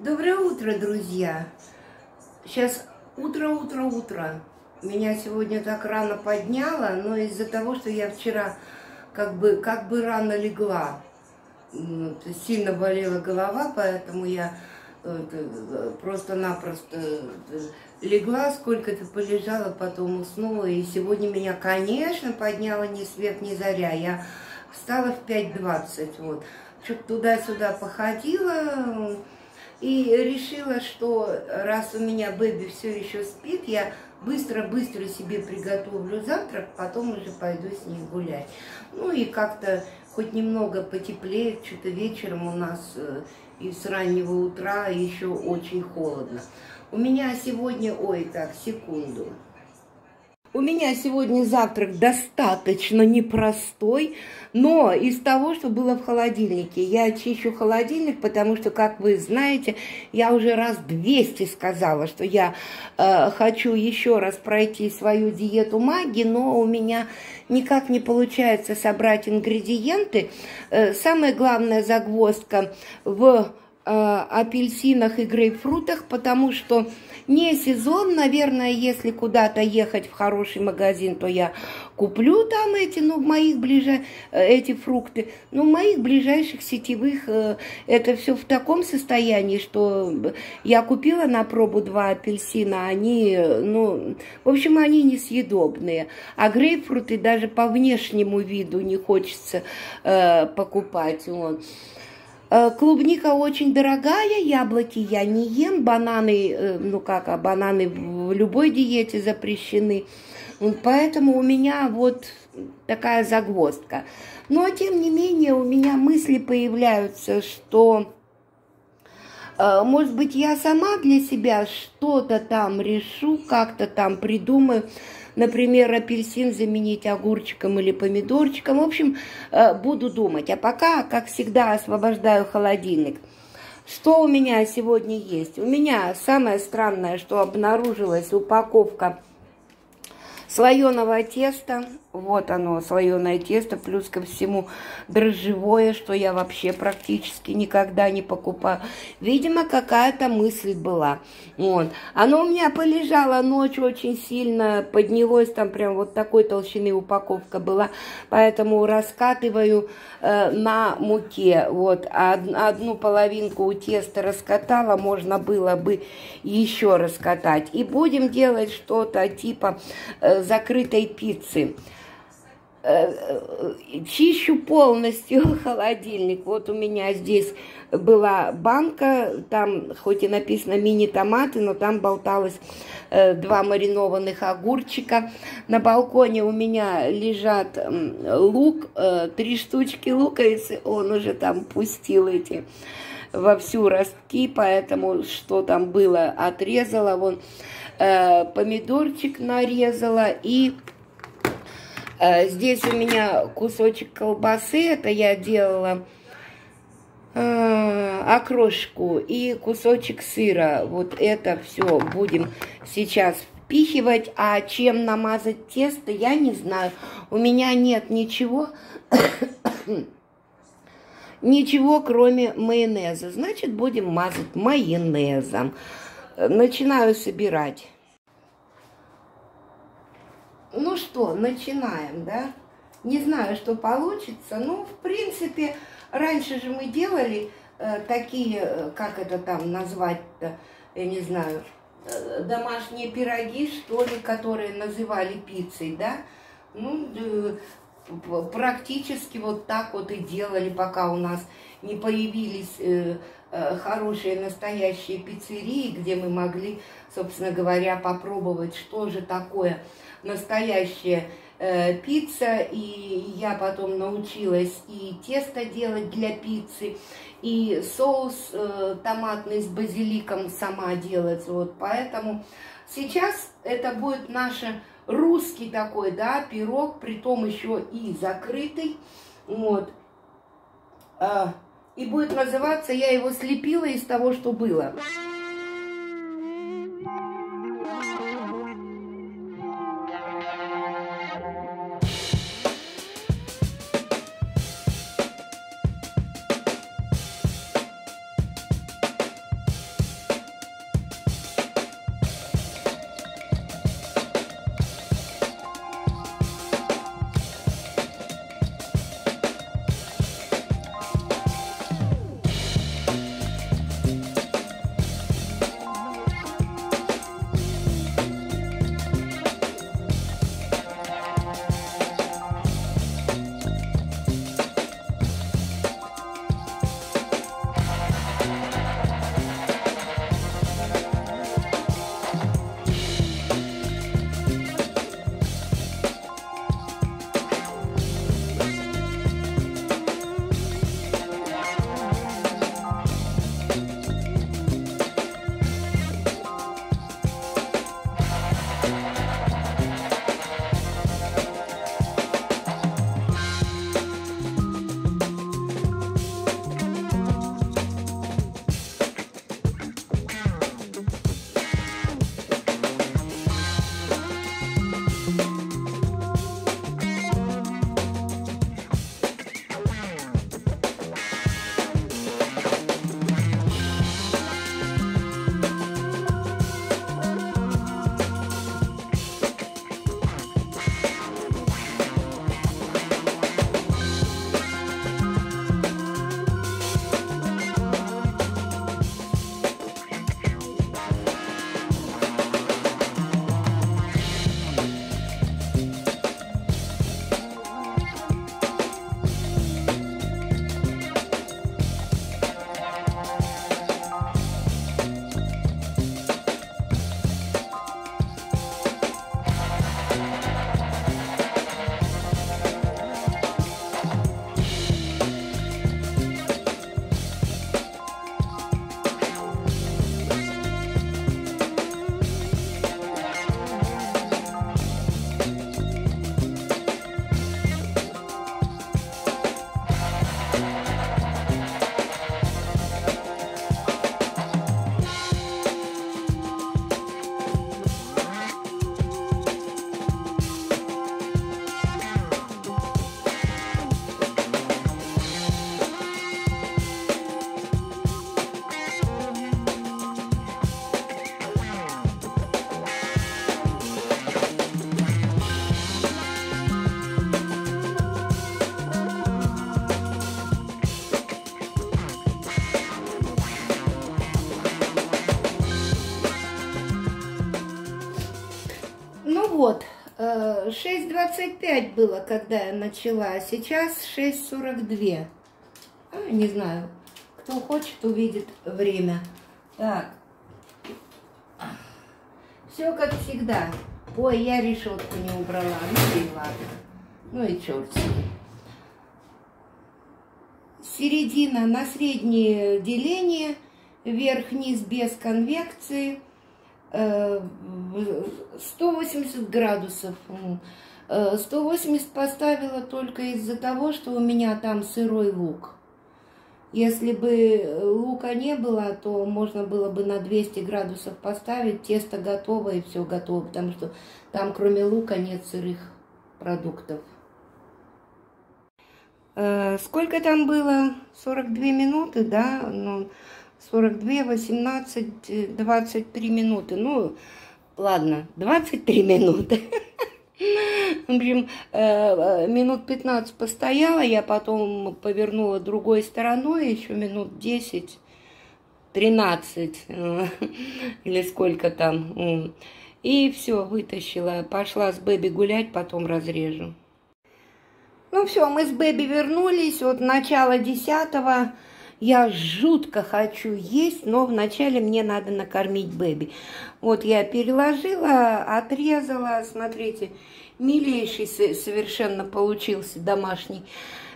Доброе утро, друзья! Сейчас утро, утро, утро. Меня сегодня так рано подняло, но из-за того, что я вчера как бы, как бы рано легла. Сильно болела голова, поэтому я просто-напросто э, легла, сколько-то полежала, потом уснула. И сегодня меня, конечно, подняла ни свет, ни заря. Я встала в 5.20, вот. Что-то туда-сюда походила, и решила, что раз у меня бэби все еще спит, я быстро-быстро себе приготовлю завтрак, потом уже пойду с ней гулять. Ну и как-то хоть немного потеплеет, что-то вечером у нас э, и с раннего утра еще очень холодно. У меня сегодня, ой, так, секунду. У меня сегодня завтрак достаточно непростой, но из того, что было в холодильнике, я очищу холодильник, потому что, как вы знаете, я уже раз 200 сказала, что я э, хочу еще раз пройти свою диету магии, но у меня никак не получается собрать ингредиенты. Э, самая главная загвоздка в апельсинах и грейпфрутах, потому что не сезон, наверное, если куда-то ехать в хороший магазин, то я куплю там эти, ну, моих ближе, э, эти фрукты. Но в моих ближайших сетевых э, это все в таком состоянии, что я купила на пробу два апельсина, они, ну, в общем, они несъедобные. А грейпфруты даже по внешнему виду не хочется э, покупать. Вот. Э, клубника очень дорогая, яблоки я не ем, бананы, э, ну как, а бананы в любой диете запрещены. Поэтому у меня вот такая загвоздка. Но тем не менее у меня мысли появляются, что э, может быть я сама для себя что-то там решу, как-то там придумаю например, апельсин заменить огурчиком или помидорчиком. В общем, э, буду думать. А пока, как всегда, освобождаю холодильник. Что у меня сегодня есть? У меня самое странное, что обнаружилась упаковка слоеного теста. Вот оно, слоеное тесто, плюс ко всему дрожжевое, что я вообще практически никогда не покупаю. Видимо, какая-то мысль была. Вот. Оно у меня полежало ночь очень сильно, поднялось там прям вот такой толщины упаковка была, поэтому раскатываю э, на муке. Вот. одну половинку у теста раскатала, можно было бы еще раскатать. И будем делать что-то типа э, закрытой пиццы. Э, э, чищу полностью холодильник. Вот у меня здесь была банка, там хоть и написано мини-томаты, но там болталось э, два маринованных огурчика. На балконе у меня лежат лук, три штучки луковицы, он уже там пустил эти вовсю ростки, поэтому что там было, отрезала, вон помидорчик нарезала и здесь у меня кусочек колбасы, это я делала э, окрошку и кусочек сыра. Вот это все будем сейчас впихивать. А чем намазать тесто, я не знаю. У меня нет ничего, ничего кроме майонеза. Значит, будем мазать майонезом. Начинаю собирать. Ну что, начинаем, да? Не знаю, что получится, но, в принципе, раньше же мы делали э, такие, э, как это там назвать-то, я не знаю, э, домашние пироги, что ли, которые называли пиццей, да? Ну, э, практически вот так вот и делали, пока у нас не появились э, хорошие настоящие пиццерии, где мы могли, собственно говоря, попробовать, что же такое настоящая э, пицца, и я потом научилась и тесто делать для пиццы, и соус э, томатный с базиликом сама делать, вот, поэтому сейчас это будет наш русский такой, да, пирог, при том еще и закрытый, вот, э, и будет называться, я его слепила из того, что было. Вот, 6.25 э, было, когда я начала, сейчас 6.42. А, не знаю, кто хочет, увидит время. Так. Все как всегда. Ой, я решетку не убрала. Ну и ладно. Ну и черт с. Середина на среднее деление, верх-низ без конвекции, 180 э, градусов. 180 э, поставила только из-за того, что у меня там сырой лук. Если бы лука не было, то можно было бы на 200 градусов поставить, тесто готово и все готово, потому что там кроме лука нет сырых продуктов. Э, сколько там было? 42 минуты, да? Ну, 42, 18, 23 минуты. Ну, ладно, 23 минуты. В общем, э, э, минут 15 постояла, я потом повернула другой стороной, еще минут 10, 13 э, или сколько там. И все, вытащила. Пошла с Бэби гулять, потом разрежу. Ну все, мы с Бэби вернулись. Вот начало десятого. Я жутко хочу есть, но вначале мне надо накормить Бэби. Вот я переложила, отрезала, смотрите, милейший совершенно получился домашний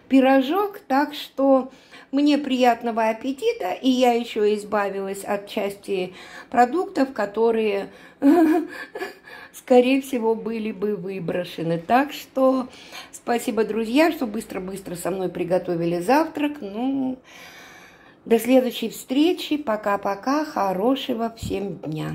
пирожок, так что мне приятного аппетита, и я еще избавилась от части продуктов, которые, скорее всего, были бы выброшены. Так что спасибо, друзья, что быстро-быстро со мной приготовили завтрак. Ну, до следующей встречи. Пока-пока. Хорошего всем дня.